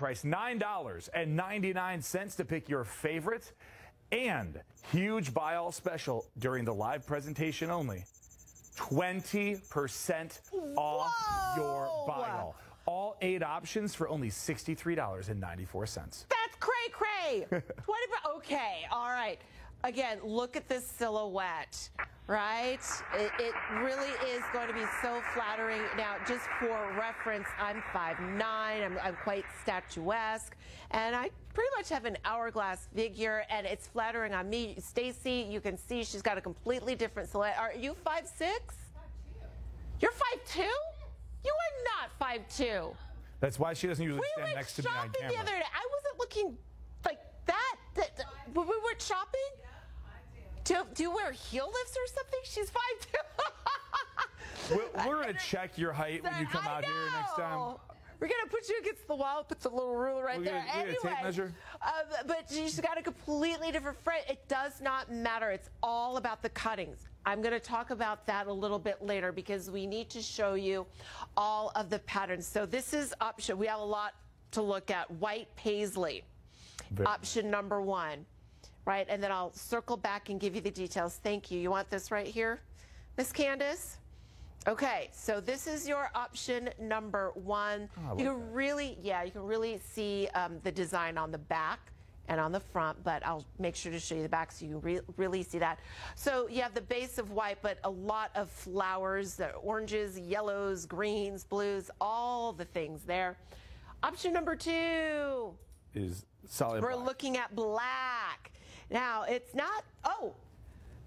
price $9.99 to pick your favorite and huge buy all special during the live presentation only. 20% off your buy all. All eight options for only $63.94. That's cray cray. 20 okay, all right. Again, look at this silhouette, right? It, it, really is going to be so flattering. Now, just for reference, I'm 5'9", I'm, I'm quite statuesque, and I pretty much have an hourglass figure, and it's flattering on me. Stacy, you can see she's got a completely different silhouette. Are you 5'6"? You're 5'2"? You are not 5'2". That's why she doesn't usually we stand next to me on camera. We went shopping the other day. I wasn't looking do, do you wear heel lifts or something? She's fine too. we're, we're going to check your height when you come I out know. here next time. We're going to put you against the wall, put the little ruler right we're there. Gonna, anyway, tape measure? Uh, but she's got a completely different front. It does not matter. It's all about the cuttings. I'm going to talk about that a little bit later because we need to show you all of the patterns. So this is option. We have a lot to look at. White paisley, Very option number one right? And then I'll circle back and give you the details. Thank you. You want this right here, Miss Candace? Okay, so this is your option number one. Oh, you can that. really, yeah, you can really see um, the design on the back and on the front, but I'll make sure to show you the back so you can re really see that. So you have the base of white, but a lot of flowers, uh, oranges, yellows, greens, blues, all the things there. Option number two is solid We're black. looking at black. Now, it's not, oh,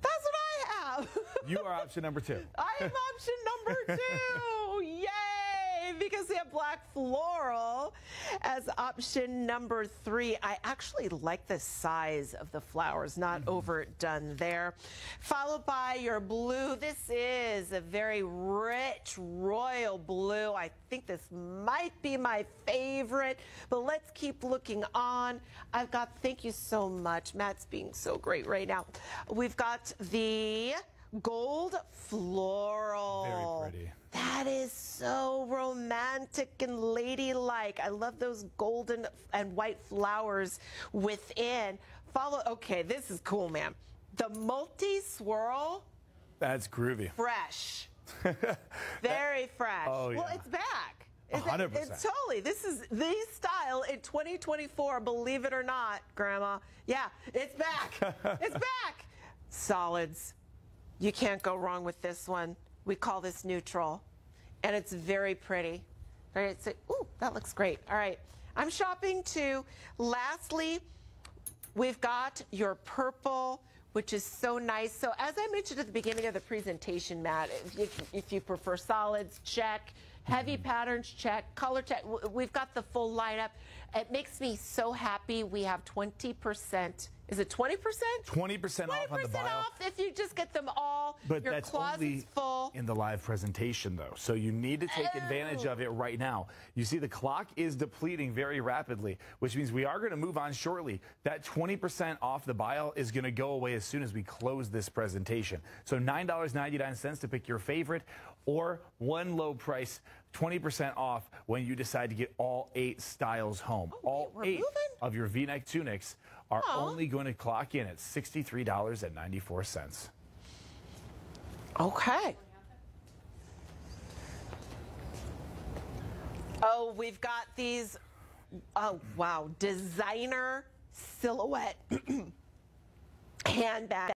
that's what I have. you are option number two. I am option number two. Yay! Because we have black floral as option number three. I actually like the size of the flowers, not mm -hmm. overdone there. Followed by your blue. This is a very rich royal blue. I think this might be my favorite, but let's keep looking on. I've got, thank you so much. Matt's being so great right now. We've got the gold floral. Very pretty. That is so romantic and ladylike. I love those golden and white flowers within. Follow, okay, this is cool, man. The multi-swirl. That's groovy. Fresh. Very fresh. Oh, yeah. Well, it's back. It's, 100%. It's totally. This is the style in 2024, believe it or not, Grandma. Yeah, it's back. it's back. Solids. You can't go wrong with this one. We call this neutral, and it's very pretty. Right? So, ooh, that looks great. All right, I'm shopping too. Lastly, we've got your purple which is so nice. So as I mentioned at the beginning of the presentation, Matt, if, if you prefer solids, check. Heavy patterns, check. Color check. We've got the full lineup. It makes me so happy. We have 20% is it 20%? 20% off on the buy all. off if you just get them all. But Your that's only full. in the live presentation, though. So you need to take oh. advantage of it right now. You see, the clock is depleting very rapidly, which means we are going to move on shortly. That 20% off the buy all is going to go away as soon as we close this presentation. So $9.99 to pick your favorite or one low price 20% off when you decide to get all eight styles home. Oh, all wait, eight moving? of your V-neck tunics are Aww. only going to clock in at $63.94. Okay. Oh, we've got these, oh, wow, designer silhouette handbag.